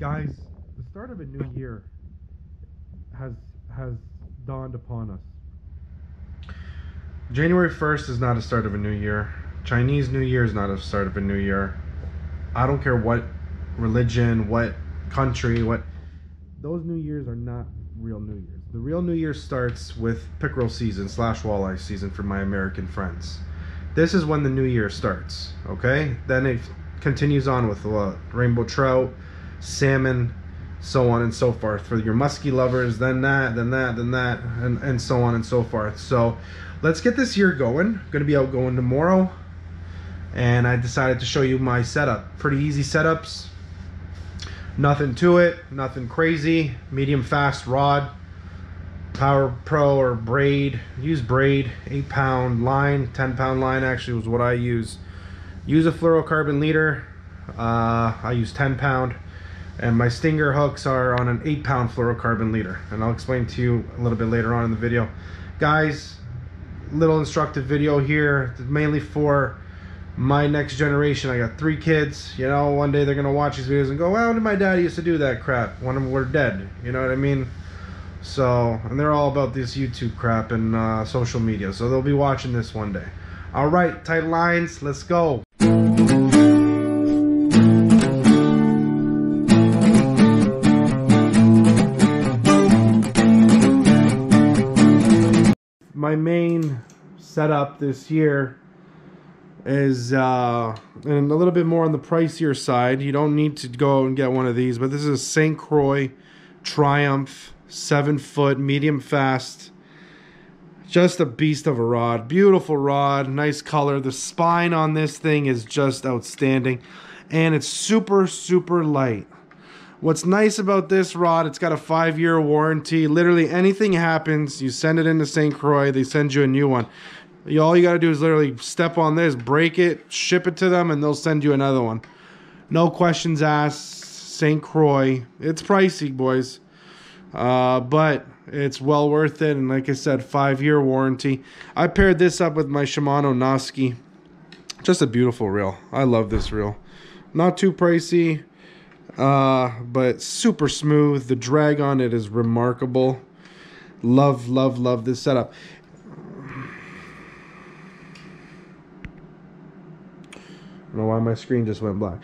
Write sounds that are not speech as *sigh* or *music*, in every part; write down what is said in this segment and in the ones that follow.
Guys, the start of a new year has has dawned upon us. January 1st is not a start of a new year. Chinese New Year is not a start of a new year. I don't care what religion, what country, what those New Years are not real New Years. The real New Year starts with pickerel season slash walleye season for my American friends. This is when the New Year starts. Okay, then it continues on with uh, rainbow trout, salmon, so on and so forth for your musky lovers. Then that, then that, then that, and and so on and so forth. So let's get this year going. To be out going tomorrow, and I decided to show you my setup. Pretty easy setups. Nothing to it, nothing crazy. Medium fast rod, Power Pro or braid. Use braid, 8 pound line, 10 pound line actually was what I use. Use a fluorocarbon leader. Uh, I use 10 pound. And my stinger hooks are on an 8 pound fluorocarbon leader. And I'll explain to you a little bit later on in the video. Guys, little instructive video here, mainly for my next generation. I got three kids. You know, one day they're gonna watch these videos and go, "Well, did my dad used to do that crap?" Them were dead. You know what I mean? So, and they're all about this YouTube crap and uh, social media. So they'll be watching this one day. All right, tight lines. Let's go. My main setup this year is uh, and a little bit more on the pricier side. You don't need to go and get one of these, but this is a St. Croix Triumph, seven foot, medium fast. Just a beast of a rod. Beautiful rod, nice color. The spine on this thing is just outstanding. And it's super, super light. What's nice about this rod, it's got a five year warranty. Literally anything happens, you send it into St. Croix, they send you a new one. All you got to do is literally step on this, break it, ship it to them, and they'll send you another one. No questions asked. St. Croix. It's pricey, boys. Uh, but it's well worth it. And like I said, five year warranty. I paired this up with my Shimano Nasci. Just a beautiful reel. I love this reel. Not too pricey, uh, but super smooth. The drag on it is remarkable. Love, love, love this setup. I don't know why my screen just went black.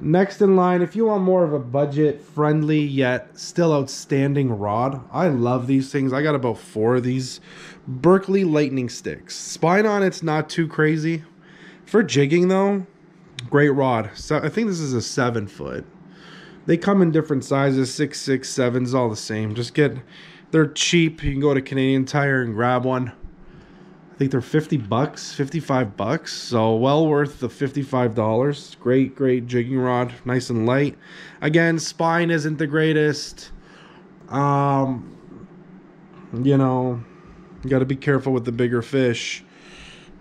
Next in line, if you want more of a budget friendly yet still outstanding rod, I love these things. I got about four of these Berkley Lightning Sticks. Spine on it's not too crazy. For jigging though, great rod. So I think this is a seven foot. They come in different sizes, six, six, sevens, all the same. Just get, they're cheap. You can go to Canadian Tire and grab one. I think they're 50 bucks, 55 bucks. So well worth the $55. Great, great jigging rod. Nice and light. Again, spine isn't the greatest. Um, you know, you got to be careful with the bigger fish.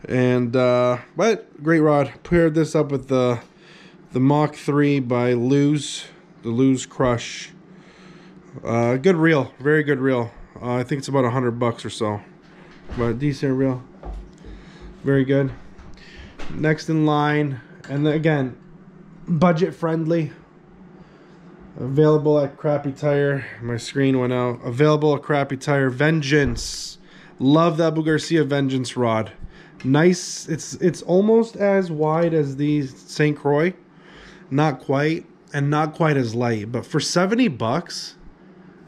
And, uh, but great rod. Paired this up with the, the Mach 3 by Lew's, the Lew's Crush. Uh, good reel, very good reel. Uh, I think it's about a hundred bucks or so. But decent reel. Very good. Next in line and then again budget friendly. Available at crappy tire. My screen went out. Available at crappy tire vengeance. Love the abu garcia vengeance rod. Nice. It's it's almost as wide as the st croix. Not quite and not quite as light but for 70 bucks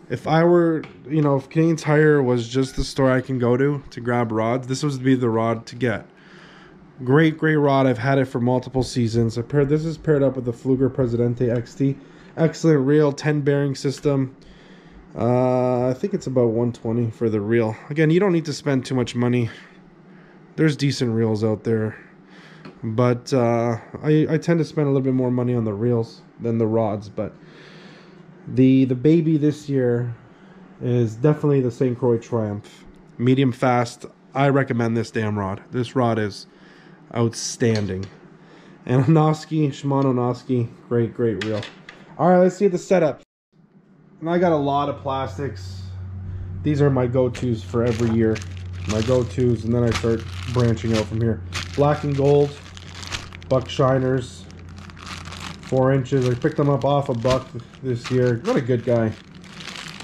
if I were, you know, if Canadian Tire was just the store I can go to to grab rods, this would be the rod to get. Great, great rod. I've had it for multiple seasons. I paired this is paired up with the Pflueger Presidente XT. Excellent reel, 10 bearing system. Uh, I think it's about 120 for the reel. Again, you don't need to spend too much money. There's decent reels out there. But uh, I, I tend to spend a little bit more money on the reels than the rods. But the the baby this year is definitely the St. Croix Triumph. Medium fast. I recommend this damn rod. This rod is outstanding. And a Nasci, Shimano Nasci, great, great reel. All right, let's see the setup. And I got a lot of plastics. These are my go-tos for every year. My go-tos, and then I start branching out from here. Black and gold, buck shiners, four inches. I picked them up off a buck this year. What a good guy.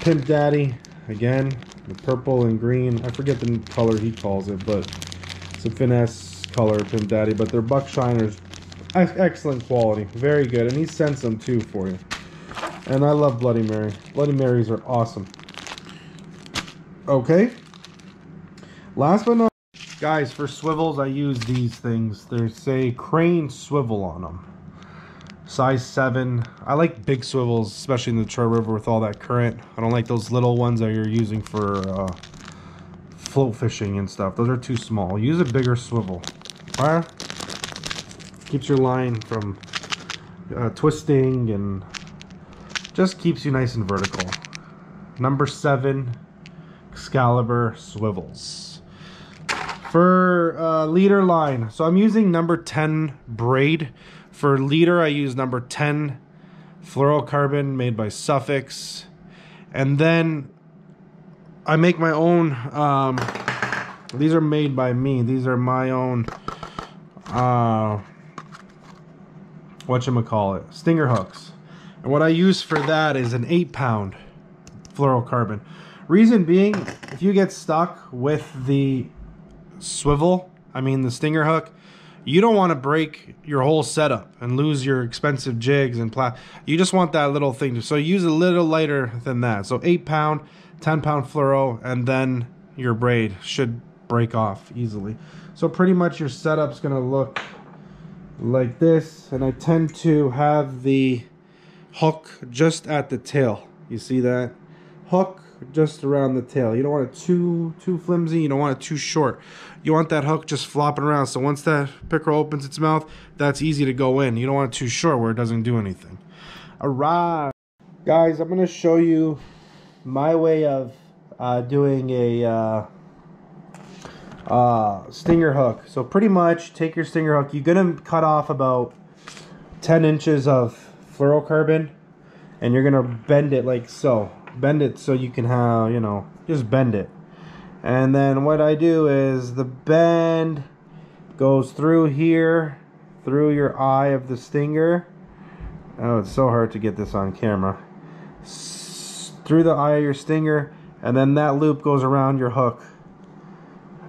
Pimp Daddy, again, the purple and green. I forget the color he calls it, but it's a finesse color, Pimp Daddy. But they're buck shiners. Excellent quality. Very good. And he sends them too for you. And I love Bloody Mary. Bloody Marys are awesome. Okay. Last but not Guys, for swivels, I use these things. There's a crane swivel on them. Size 7. I like big swivels, especially in the Detroit River with all that current. I don't like those little ones that you're using for uh, float fishing and stuff. Those are too small. Use a bigger swivel. Alright? Keeps your line from uh, twisting and just keeps you nice and vertical. Number 7, Excalibur swivels for uh, leader line. So i'm using number 10 braid. For leader i use number 10 fluorocarbon made by Suffix. And then i make my own um, these are made by me. These are my own uh what you call it stinger hooks. And what i use for that is an eight pound fluorocarbon. Reason being if you get stuck with the swivel, I mean the stinger hook, you don't want to break your whole setup and lose your expensive jigs and pla. You just want that little thing. To, so use a little lighter than that. So 8 pound, 10 pound fluoro, and then your braid should break off easily. So pretty much your setup's to look like this. And I tend to have the hook just at the tail. You see that? Hook just around the tail. You don't want it too too flimsy. You don't want it too short. You want that hook just flopping around. So once that pickerel opens its mouth, that's easy to go in. You don't want it too short where it doesn't do anything. Alright. Guys, I'm going to show you my way of uh, doing a uh, uh, stinger hook. So pretty much take your stinger hook. You're going to cut off about 10 inches of fluorocarbon and you're going to bend it like so bend it so you can have, you know, just bend it. And then what I do is the bend goes through here, through your eye of the stinger. Oh, it's so hard to get this on camera. S through the eye of your stinger, and then that loop goes around your hook.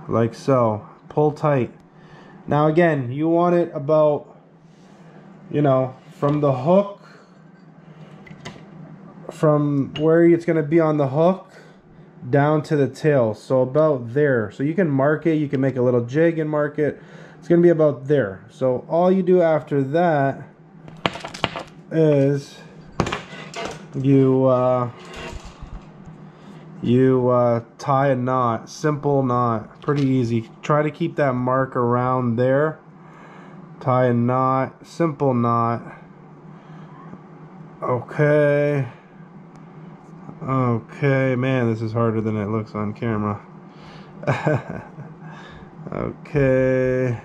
Like so. Pull tight. Now again, you want it about, you know, from the hook from where it's going to be on the hook down to the tail. So about there. So you can mark it. You can make a little jig and mark it. It's going to be about there. So all you do after that is you uh, you uh, tie a knot. Simple knot. Pretty easy. Try to keep that mark around there. Tie a knot. Simple knot. Okay. Okay, man, this is harder than it looks on camera. *laughs* okay.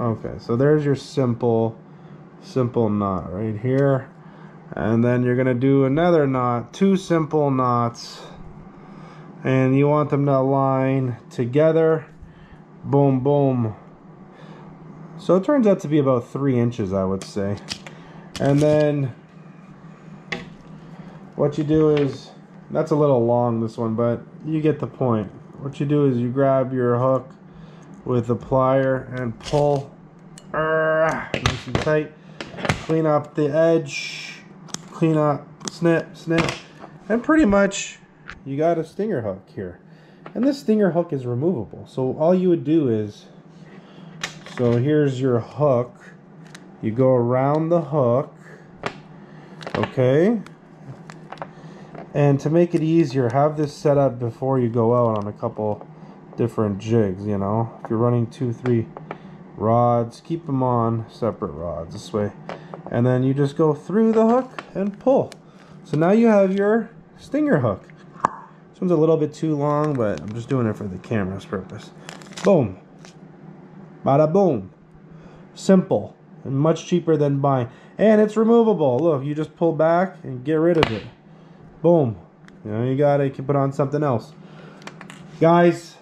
Okay, so there's your simple, simple knot right here. And then you're going to do another knot, two simple knots. And you want them to align together. Boom, boom. So it turns out to be about three inches, I would say. And then what you do is that's a little long this one but you get the point. What you do is you grab your hook with the plier and pull uh, nice and tight. Clean up the edge clean up snip snip and pretty much you got a stinger hook here. And this stinger hook is removable so all you would do is so here's your hook. You go around the hook okay and to make it easier, have this set up before you go out on a couple different jigs, you know. If you're running two, three rods, keep them on separate rods this way. And then you just go through the hook and pull. So now you have your stinger hook. This one's a little bit too long, but I'm just doing it for the camera's purpose. Boom. Bada boom. Simple and much cheaper than buying. And it's removable. Look, you just pull back and get rid of it. Boom. You know, you got to put on something else. Guys,